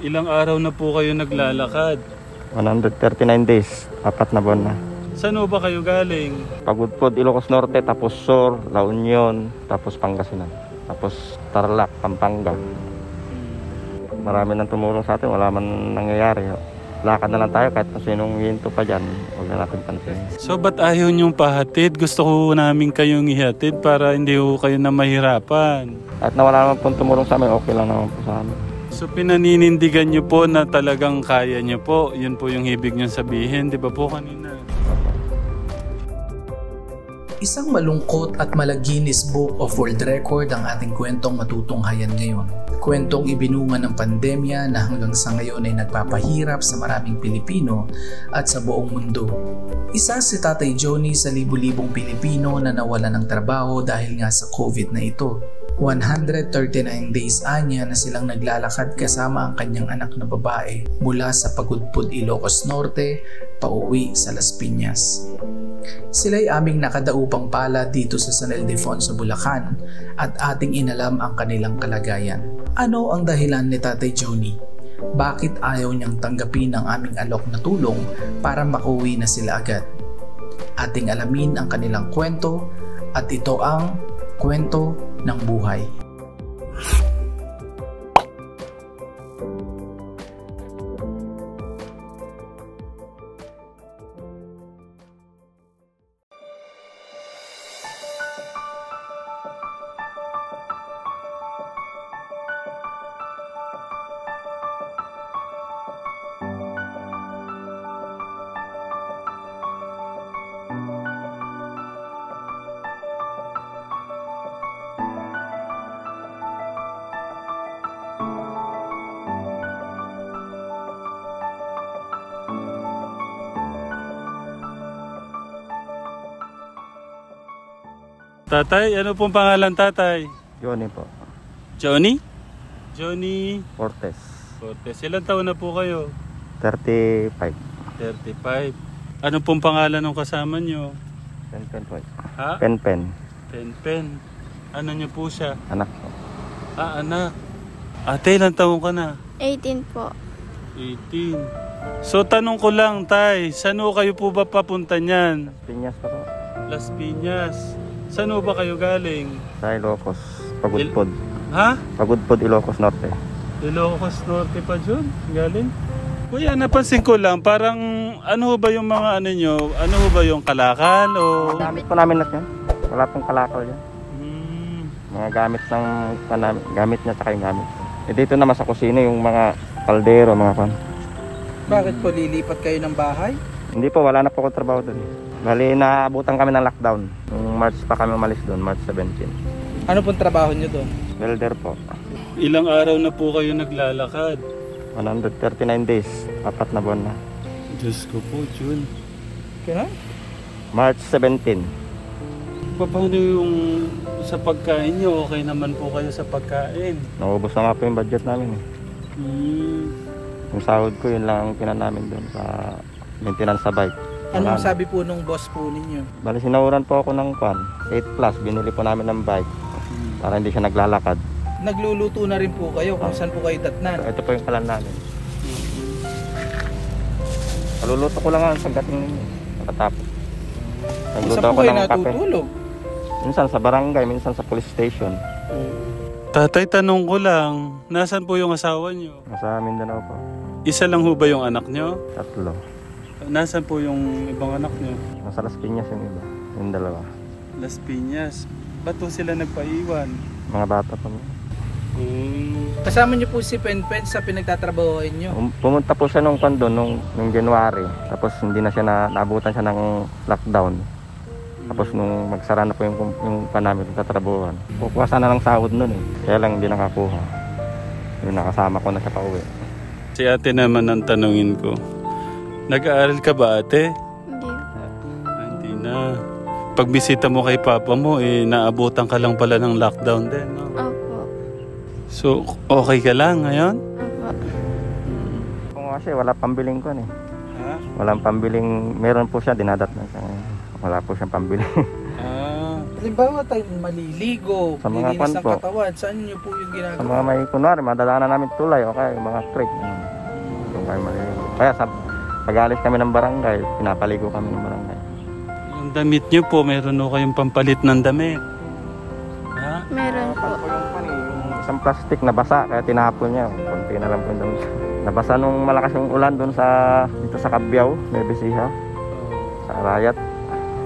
Ilang araw na po kayo naglalakad? 139 days, apat na buwan na. Saan ba kayo galing? Pagudpod, Ilocos Norte, tapos Sor, La Union, tapos Pangasinan. Tapos Tarlac, Pampanga. Marami nang tumulong sa atin, wala man nangyayari. Lakad na lang tayo kahit kung sinong hinto pa dyan. Huwag na natin pansin. So ba't ayaw niyong pahatid? Gusto ko namin kayong ihatid para hindi ho kayo na mahirapan. Kahit na wala naman pong tumulong sa amin, okay lang naman po sa amin. So pinaninindigan niyo po na talagang kaya niyo po. Yun po yung ibig niyong sabihin, di ba po kanina? Isang malungkot at malaginis book of world record ang ating kwentong matutunghayan ngayon. Kwentong ibinunga ng pandemya na hanggang sa ngayon ay nagpapahirap sa maraming Pilipino at sa buong mundo. Isa si Tatay Johnny sa libu-libong Pilipino na nawala ng trabaho dahil nga sa COVID na ito. 139 days anya na silang naglalakad kasama ang kanyang anak na babae mula sa Pagudpud, Ilocos Norte pauwi sa Las Piñas. Sila'y aming nakadaupang pala dito sa San Ildefonso, Bulacan at ating inalam ang kanilang kalagayan. Ano ang dahilan ni Tatay Johnny? Bakit ayaw niyang tanggapin ang aming alok na tulong para makauwi na sila agad? Ating alamin ang kanilang kwento at ito ang kwento ng buhay. Tatay, ano pong pangalan tatay? Johnny po, Johnny? Johnny Fortes, Cortez. Ilan taon na po kayo? 35. 35. Ano pong pangalan ng kasama niyo? Pen, pen po. Ha? Pen, pen. Pen Pen. Ano niyo po siya? Anak po. Ah, anak. Ate, ilan taon ka na? 18 po. 18. So tanong ko lang, Tay, saan kayo po ba papunta niyan? Piñas pa po. Las Piñas. Saan ba kayo galing? Sa Ilocos, Pagudpod. Ha? Pagudpod, Ilocos Norte. Ilocos Norte pa dyan? Galing? Kuya, napansin ko lang, parang ano ho ba yung mga ano nyo? Ano ho ba yung kalakal o... Gamit po namin lahat yan. Wala pong kalakal yan. Hmm, Mga gamit ng gamit niya tsaka yung gamit. Eh dito naman sa kusina yung mga kaldero, mga pan. Bakit po lilipat kayo ng bahay? Hindi po, wala na po ako trabaho doon. Bali, naabutan kami ng lockdown. Nung March pa kami umalis doon, March 17. Ano pong trabaho nyo doon? Welder po. ilang araw na po kayo naglalakad? 139 days, apat na buwan na. Diyos ko po, Jun. Kaya? March 17. Pa- Paano yung sa pagkain nyo? Okay naman po kayo sa pagkain. Naubos na nga po yung budget namin. Eh. Hmm. Yung sahod ko, yun lang ang kinan namin doon sa maintenance sa bike. Anong na. sabi po nung boss po ninyo? Bali, sinauran po ako ng kwan. 8 plus, binili po namin ng bike para hindi siya naglalakad. Nagluluto na rin po kayo kung saan po kayo So, datnan. ito po yung kalan namin. Paluluto ko lang ang pagdating ninyo. Nakatapos. Saan Nagluto po ako kayo ng kape. natutulog? Minsan sa barangay, minsan sa police station. Tatay, tanong ko lang, nasan po yung asawa nyo? Nasa Mindanao po. Isa lang ho ba yung anak nyo? Tatlo. Nasaan po yung ibang anak nyo? Nasa Las Piñas yung iba. Yung dalawa. Las Piñas. Ba't po sila nagpaiwan? Mga bata pa mo. Hmm. Kasama niyo po si Penpen sa pinagtatrabahoan. Um, pumunta po siya nung kwan doon, nung, nung January. Tapos hindi na siya na, naabutan siya ng lockdown. Tapos nung magsara na po yung, yung pan namin yung tatrabuhan. Kukuha sana ng sahod nun eh. Kaya lang hindi nakakuha. Yung nakasama ko na siya pa uwi. Si ate naman ang tanungin ko. Nag-aaral ka ba ate? Hindi. Ah, Hindi na. Pagbisita mo kay papa mo, eh, naabutan ka lang pala ng lockdown din, no? Opo. So, okay ka lang ngayon? Opo. Kung kasi wala pambiling ko eh. Ha? Walang pambiling, meron po siya, dinadat na siya ngayon. Wala po siyang pambiling. Ah, Halimbawa tayo maliligo, Sa mga lilinis kwan ng po. katawan, saan nyo po yung Sa ginagawa? mga may kunwari, madadaanan namin tulay o kaya yung mga creek. Yung kayo maliligo. Kaya sa pag-alis kami ng barangay, pinapaligo kami ng barangay. Yung damit nyo po, meron o kayong pampalit ng damit. Ha? Meron po. Po yung, isang plastic na basa, kaya tinapon niya. Kunti na lang po yung damit. Nabasa nung malakas yung ulan doon sa, dito sa Kabyaw, may bisiha, sa Arayat.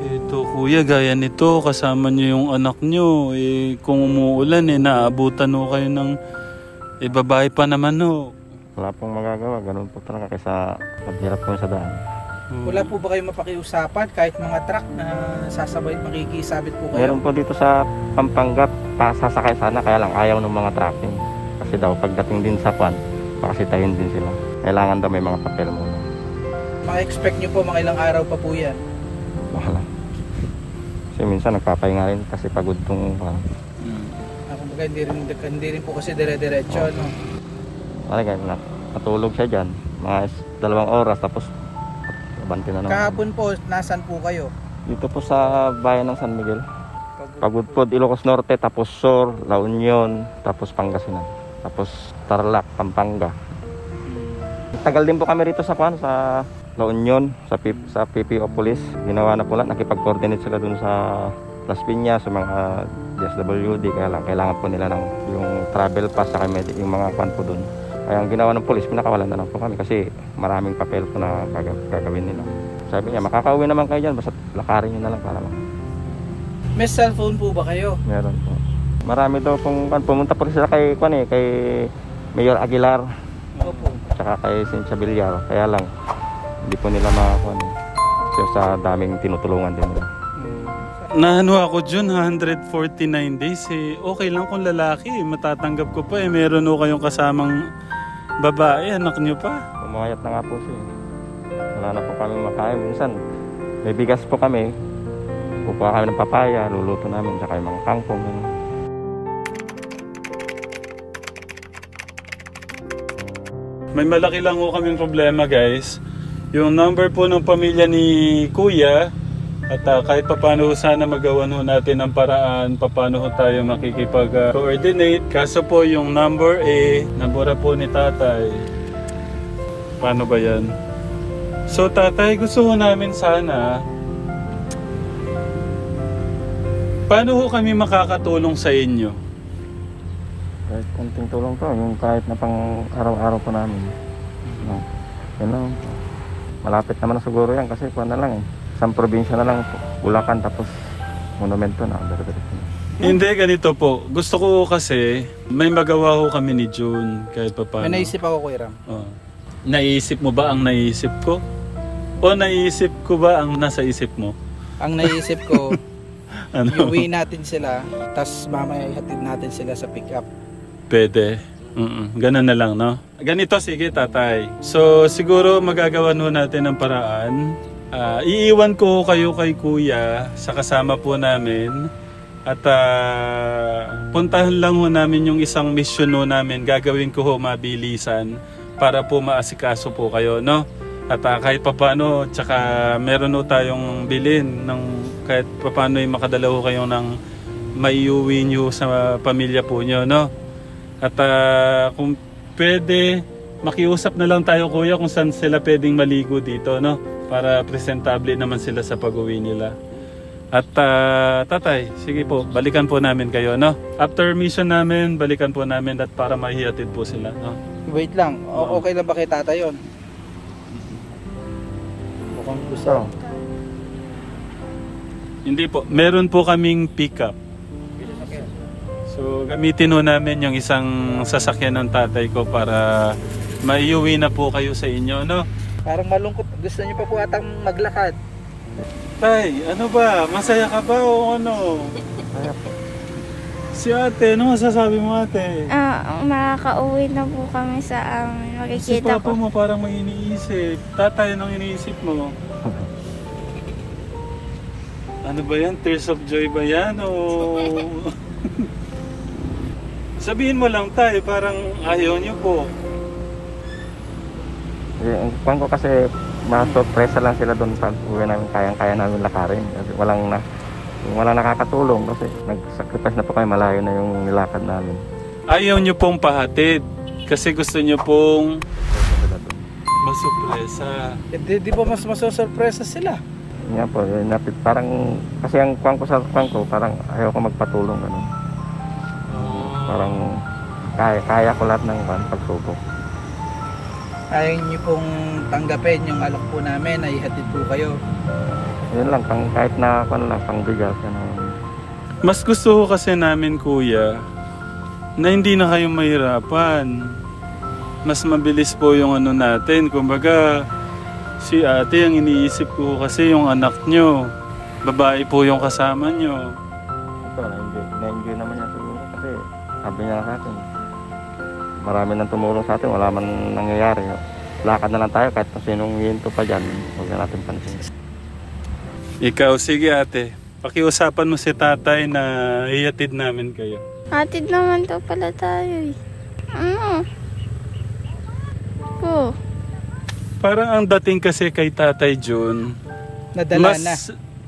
Ito kuya, gaya nito, kasama nyo yung anak nyo. Eh, kung umuulan, eh, naabutan o kayo ng eh, babae pa naman o. Wala pong magagawa, ganun po talaga kaysa maghirap po sa daan. Hmm. Wala po ba kayo mapakiusapan kahit mga truck na sasabay, makikisabit po kayo? Meron po dito sa Pampanga, pasasakay sana, kaya lang ayaw ng mga tracking. Kasi daw, pagdating din sa kwan, pakasitahin din sila. Kailangan daw may mga papel muna. Maka-expect nyo po mga ilang araw pa po yan. Wala. Kasi minsan nagpapahinga rin kasi pagod tong uh, Hmm. Ah, kumbaga hindi rin, hindi rin po kasi dire-diretso, no? Talaga, na, natulog siya dyan. Mga dalawang oras tapos abante na naman. Kahapon po, nasan po kayo? Dito po sa bayan ng San Miguel. Pagudpod, Ilocos Norte, tapos Sor, La Union, tapos Pangasinan. Tapos Tarlac, Pampanga. Tagal din po kami rito sa kwan, sa La Union, sa, P, sa PPO Police. Ginawa na po lahat, nakipag-coordinate sila dun sa Las Piñas, sa mga DSWD, kaya lang kailangan po nila ng yung travel pass sa yung mga kwan po dun. Kaya ang ginawa ng police, pinakawalan na lang po kami kasi maraming papel po na gaga- gagawin nila. Sabi niya, makakauwi naman kayo dyan, basta lakarin nyo na lang para mak- May cellphone po ba kayo? Meron po. Marami daw pong pumunta po sila kay kwan eh, kay Mayor Aguilar Opo. tsaka kay Cynthia Villar. Kaya lang hindi po nila makakuan. Eh. So, sa daming tinutulungan din nila. Naano ako dyan, 149 days eh. Okay lang kung lalaki, matatanggap ko pa eh. Meron o kayong kasamang babae, anak nyo pa. Umayat na nga po siya. Wala na po kami makain. Minsan, may bigas po kami. Kukuha kami ng papaya, luluto namin, tsaka yung mga kangkong. Ganun. May malaki lang ho kaming problema guys. Yung number po ng pamilya ni Kuya at ah, kahit paano sana magawan ho natin ng paraan paano ho tayo makikipag-coordinate. Kaso po yung number eh, nabura po ni tatay. Paano ba yan? So tatay, gusto ho namin sana Paano ho kami makakatulong sa inyo? Kahit konting tulong po, yung kahit na pang araw-araw po namin. No. Yan lang. Malapit naman na siguro yan kasi kuha na lang eh. Isang probinsya na lang po. Bulacan tapos monumento na. Dire-diretso na. Hindi, ganito po. Gusto ko kasi may magawa ho kami ni June kahit pa paano. May naisip ako, Kuya Ram. Oh. Naiisip mo ba ang naiisip ko? O naiisip ko ba ang nasa isip mo? Ang naisip ko, Ano? iuwi natin sila, tapos mamaya ihatid natin sila sa pick-up. Pwede. Mm Ganun na lang, no? Ganito, sige, tatay. So, siguro magagawa ho natin ng paraan. Ah, iiwan ko kayo kay kuya sa kasama po namin. At ah, puntahan lang ho namin yung isang mission ho namin. Gagawin ko ho mabilisan para po maasikaso po kayo, no? At ah, kahit papano, tsaka meron ho tayong bilin ng kahit papano yung makadala ho kayo ng maiuwi nyo sa pamilya po nyo, no? At ah, kung pwede, makiusap na lang tayo kuya kung saan sila pwedeng maligo dito, no? Para presentable naman sila sa pag-uwi nila. At ah, tatay, sige po, balikan po namin kayo, no? After mission namin, balikan po namin at para mahihatid po sila, no? Wait lang, o- Oo. okay lang ba kay tata yun? Mukhang gusto. Hindi po, meron po kaming pickup. So gamitin ho namin yung isang sasakyan ng tatay ko para maiuwi na po kayo sa inyo, no? Parang malungkot. Gusto niyo pa po atang maglakad. Tay, ano ba? Masaya ka ba o ano? Si ate, ano masasabi mo ate? Ah, makakauwi na po kami sa amin. Si Makikita papa po. mo parang may iniisip. Tatay, anong iniisip mo? Ano ba yan? Tears of joy ba yan? O... Sabihin mo lang tayo, parang ayaw niyo po. Eh, Ang kwan ko kasi mga sorpresa lang sila doon pag uwi namin kayang-kaya namin lakarin. Kasi walang na, Yung wala nakakatulong kasi nag-sacrifice na po kami, malayo na yung nilakad namin. Ayaw nyo pong pahatid kasi gusto nyo pong masupresa. Eh, di, di ba mas masosorpresa sila? Nga po, yun, napit, parang, kasi ang kwang ko sa kwang ko, parang ayaw ko magpatulong. Ano. Parang kaya, kaya ko lahat ng kwan, pagsubok. Ayaw niyo pong tanggapin yung alok po namin ay hatid po kayo. Yun lang, pang, kahit na kwan lang, pang bigas. Ano. Mas gusto ko kasi namin kuya na hindi na kayo mahirapan. Mas mabilis po yung ano natin. Kumbaga, si ate ang iniisip ko kasi yung anak nyo. Babae po yung kasama nyo. Ito, na-enjoy, na-enjoy naman niya siguro kasi sabi niya sa atin, marami nang tumulong sa atin, wala man nangyayari. Lakad na lang tayo kahit kung sinong hinto pa dyan, huwag na natin pansin. Ikaw, sige ate. Pakiusapan mo si tatay na ihatid namin kayo. Atid naman daw pala tayo eh. Ano? Po. Parang ang dating kasi kay tatay June, Nadala mas, na.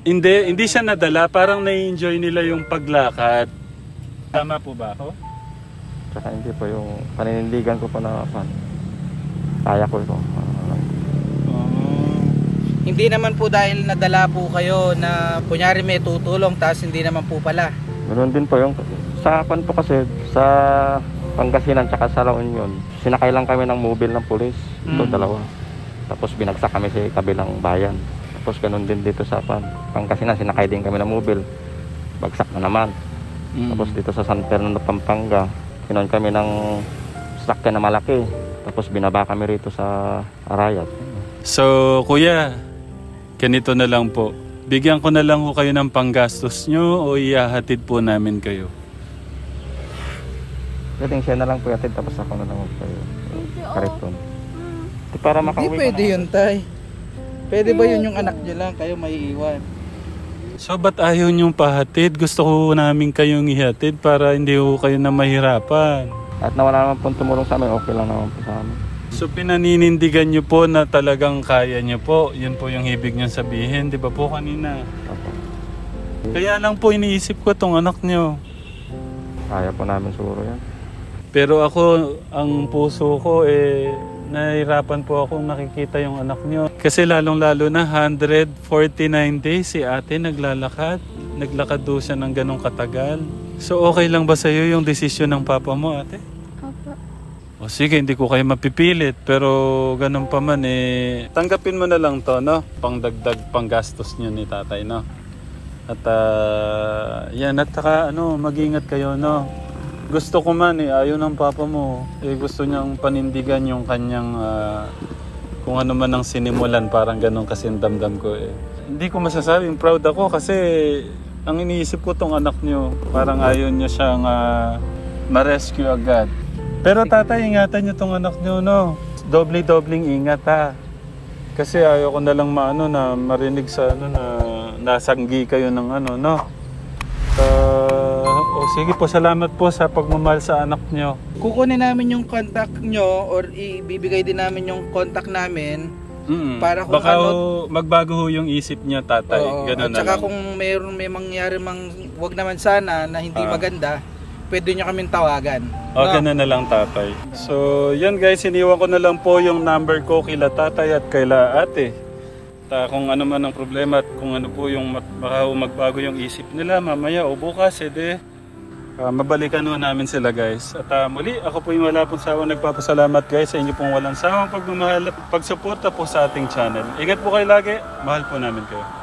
Hindi, hindi siya nadala. Parang na-enjoy nila yung paglakad. Tama po ba ako? Tsaka hindi po yung paninindigan ko po na pan. Kaya ko ito. Ah. Hindi naman po dahil nadala po kayo na kunyari may tutulong tapos hindi naman po pala. Ganoon din po yung sa pan po kasi sa Pangasinan tsaka sa La Union. Sinakay lang kami ng mobile ng pulis. Ito Mm. dalawa. Tapos binagsak kami sa kabilang bayan. Tapos ganun din dito sa pan. Pangasinan sinakay din kami ng mobile. Bagsak na naman. Mm. Tapos dito sa San Fernando, Pampanga, kinon kami ng sasakyan na malaki. Tapos binaba kami rito sa Arayat. So, kuya, ganito na lang po. Bigyan ko na lang ho kayo ng panggastos nyo o ihahatid po namin kayo. Pwedeng siya na lang po yatid tapos ako na lang magpayo. Kariton. Mm. Di para Hindi makauwi pwede ka na. yun, tay. Pwede ba yun yung anak nyo lang, kayo may iwan? So, ba't ayaw nyong pahatid? Gusto ko namin kayong ihatid para hindi ho kayo na mahirapan. At nawala naman po tumulong sa amin, okay lang naman po sa amin. So, pinaninindigan nyo po na talagang kaya nyo po. Yun po yung ibig nyo sabihin. Di ba po kanina? Opo. Kaya lang po iniisip ko tong anak nyo. Kaya po namin siguro yan. Pero ako, ang puso ko eh, nahirapan po akong nakikita yung anak nyo. Kasi lalong-lalo na 149 days si ate naglalakad. Naglakad do siya ng ganong katagal. So okay lang ba sa'yo yung desisyon ng papa mo ate? Opo. O sige, hindi ko kayo mapipilit. Pero ganun pa man eh, tanggapin mo na lang to, no? Pangdagdag, panggastos nyo ni tatay, no? At ah, yan, at saka ano, mag-ingat kayo, no? Gusto ko man eh, ayaw ng papa mo. Eh, gusto niyang panindigan yung kanyang ah, kung ano man ang sinimulan, parang ganun kasi ang damdam ko eh. Hindi ko masasabing proud ako kasi ang iniisip ko tong anak niyo, parang ayaw niya siyang ah, ma-rescue agad. Pero tatay, ingatan niyo tong anak niyo, no? Doble-dobling ingat ha. Kasi ayaw ko na lang maano na marinig sa ano na nasanggi kayo ng ano, no? Sige po, salamat po sa pagmamahal sa anak niyo. Kukunin namin yung contact nyo or ibibigay din namin yung contact namin. Mm. Para kung Baka ano- magbago ho yung isip niya, tatay. Oo. Ganun At saka lang. kung mayroon may mangyari mang wag naman sana na hindi Ah. maganda, pwede nyo kaming tawagan. O, No? ganun na lang tatay. So, yan guys, iniwan ko na lang po yung number ko kila tatay at kila ate. Ta kung ano man ang problema at kung ano po yung baka magbago yung isip nila mamaya o bukas, edi ah, mabalikan ho namin sila guys. At ah, muli, ako po yung wala pong sawang nagpapasalamat guys sa inyo pong walang sawang pagmamahal pagsuporta po sa ating channel. Ingat po kayo lagi. Mahal po namin kayo.